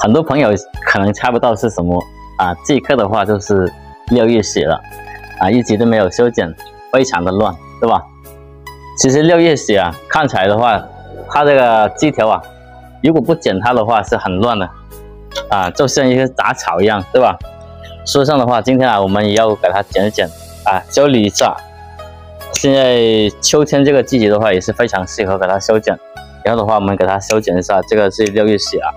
很多朋友可能猜不到是什么啊，这一颗的话就是六月血了啊，一直都没有修剪，非常的乱，对吧？其实六月血啊，看起来的话，它这个枝条啊，如果不剪它的话是很乱的啊，就像一个杂草一样，对吧？所以上的话，今天啊，我们也要给它剪一剪啊，修理一下。现在秋天这个季节的话，也是非常适合给它修剪。然后的话，我们给它修剪一下，这个是六月血啊，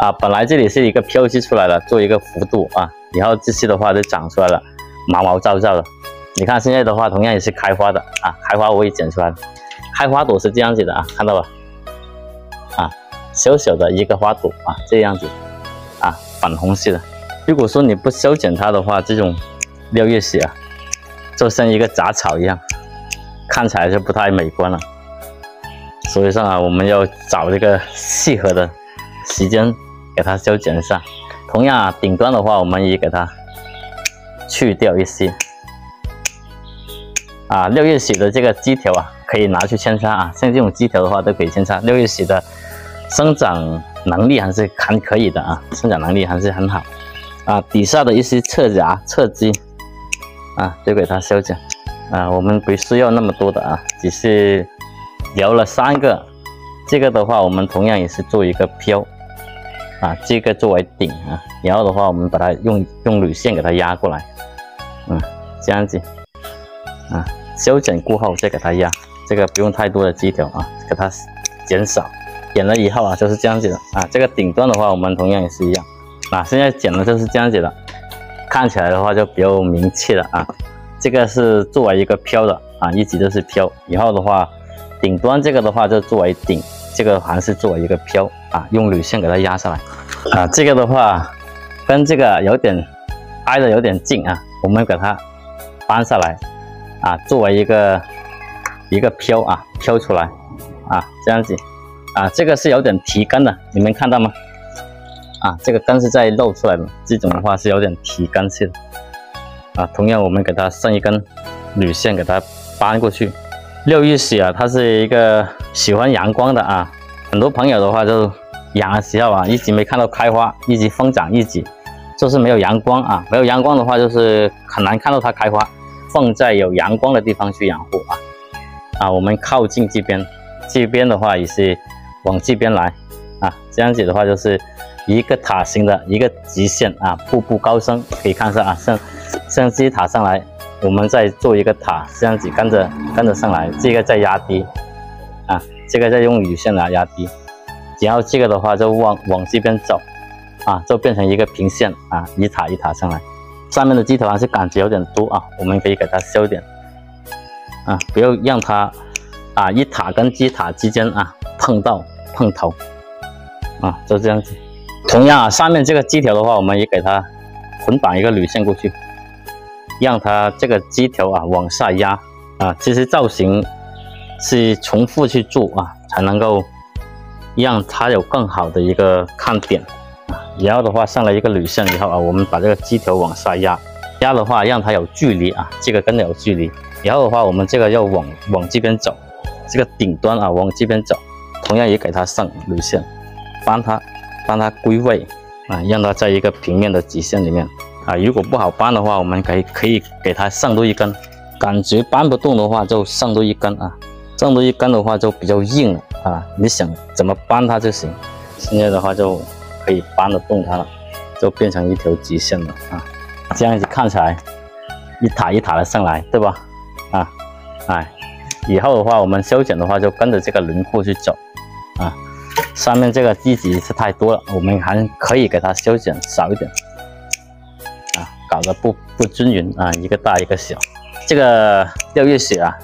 啊，本来这里是一个飘枝出来了，做一个幅度啊，然后这些的话就长出来了，毛毛躁躁的。你看现在的话，同样也是开花的啊，开花我也剪出来了，开花朵是这样子的啊，看到吧？啊，小小的一个花朵啊，这样子啊，粉红色的。如果说你不修剪它的话，这种六月雪啊，就像一个杂草一样，看起来就不太美观了。所以说啊，我们要找这个适合的时间给它修剪一下。同样啊，顶端的话，我们也给它去掉一些。啊，六月喜的这个枝条啊，可以拿去扦插啊。像这种枝条的话，都可以扦插。六月喜的生长能力还是还可以的啊，生长能力还是很好。啊，底下的一些侧芽、侧枝啊，都给它修剪。啊，我们不需要那么多的啊，只是。留了三个，这个的话，我们同样也是做一个漂啊，这个作为顶啊，然后的话，我们把它用用铝线给它压过来，嗯，这样子啊，修剪过后再给它压，这个不用太多的枝条啊，给它减少，剪了以后啊，就是这样子的啊，这个顶端的话，我们同样也是一样啊，现在剪的就是这样子的，看起来的话就比较明确了啊，这个是作为一个漂的啊，一直都是漂，以后的话。顶端这个的话就作为顶，这个还是作为一个漂啊，用铝线给它压下来啊。这个的话跟这个有点挨得有点近啊，我们给它搬下来啊，作为一个一个漂啊，漂出来啊，这样子啊，这个是有点提根的，你们看到吗？啊，这个根是在露出来的，这种的话是有点提根性的啊。同样我们给它上一根铝线给它搬过去。六月喜啊，它是一个喜欢阳光的啊。很多朋友的话就养的时候啊，一直没看到开花，一直疯长一直就是没有阳光啊。没有阳光的话，就是很难看到它开花。放在有阳光的地方去养护啊。啊，我们靠近这边，这边的话也是往这边来啊。这样子的话就是一个塔形的一个极限啊，步步高升。可以看一下啊，像像这些塔上来。我们再做一个塔，这样子跟着跟着上来，这个再压低，啊，这个再用铝线来压低，然后这个的话就往往这边走，啊，就变成一个平线啊，一塔一塔上来，上面的枝头还是感觉有点多啊，我们可以给它修点，啊，不要让它啊一塔跟基塔之间啊碰到碰头，啊，就这样子。同样啊，上面这个枝条的话，我们也给它捆绑一个铝线过去。让它这个枝条啊往下压啊，其实造型是重复去做啊，才能够让它有更好的一个看点啊。然后的话上了一个铝线以后啊，我们把这个枝条往下压，压的话让它有距离啊，这个跟有距离。然后的话我们这个要往往这边走，这个顶端啊往这边走，同样也给它上铝线，帮它帮它归位啊，让它在一个平面的直线里面。啊，如果不好搬的话，我们可以可以给它上多一根，感觉搬不动的话就上多一根啊，上多一根的话就比较硬了啊，你想怎么搬它就行。现在的话就可以搬得动它了，就变成一条直线了啊，这样子看起来一塔一塔的上来，对吧？啊，哎，以后的话我们修剪的话就跟着这个轮廓去走啊，上面这个地基是太多了，我们还可以给它修剪少一点。搞得不不均匀啊，一个大一个小。这个六月雪啊，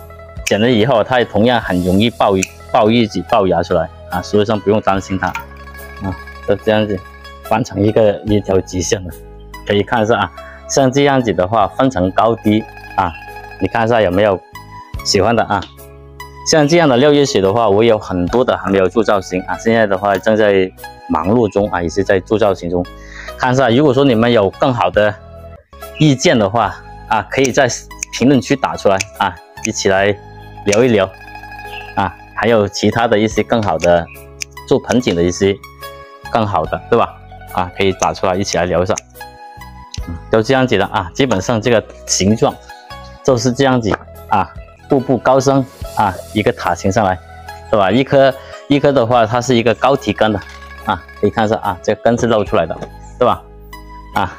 剪了以后它也同样很容易爆爆叶子、爆芽出来啊，所以说不用担心它啊，就这样子翻成一个一条直线的，可以看一下啊。像这样子的话，分成高低啊，你看一下有没有喜欢的啊？像这样的六月雪的话，我有很多的还没有做造型啊，现在的话正在忙碌中啊，也是在做造型中。看一下，如果说你们有更好的。意见的话啊，可以在评论区打出来啊，一起来聊一聊啊，还有其他的一些更好的做盆景的一些更好的，对吧？啊，可以打出来一起来聊一下。都这样子的啊，基本上这个形状就是这样子啊，步步高升啊，一个塔形上来，是吧？一颗一颗的话，它是一个高提根的啊，可以看一下啊，这根是露出来的，对吧？啊。